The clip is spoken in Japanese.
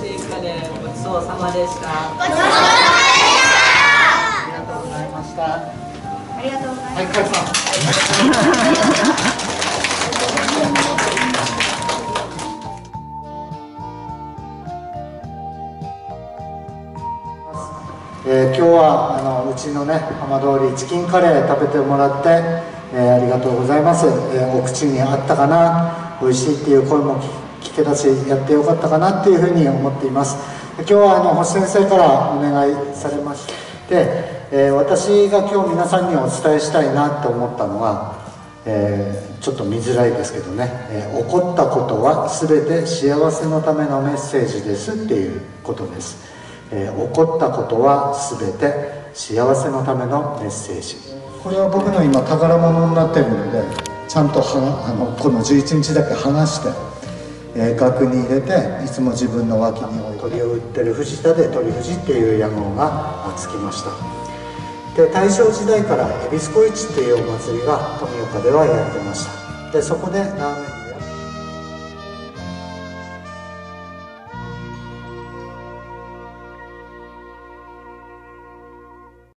カレーごちそうさまでした。ごちそうさまありがとうございました。ありがとうございますはい、カさん。えー今日はあのうちのね浜通りチキンカレー食べてもらって、えーありがとうございます、えーお口に合ったかな？美味しいっていう声も聞聞けたしやってよかったかなっていうふうに思っています。今日はあの星先生からお願いされまして、えー私が今日皆さんにお伝えしたいなと思ったのは、えーちょっと見づらいですけどね、えー起こったことは全て幸せのためのメッセージですっていうことです。えー起こったことは全て幸せのためのメッセージ。これは僕の今宝物になってるのでちゃんとはあのこの11日だけ剥がして、えー額に入れていつも自分の脇に置いて鳥を売ってる藤田で鳥藤っていう屋号がつきました。で大正時代から恵比寿小市っていうお祭りが富岡ではやってました。でそこでラーメン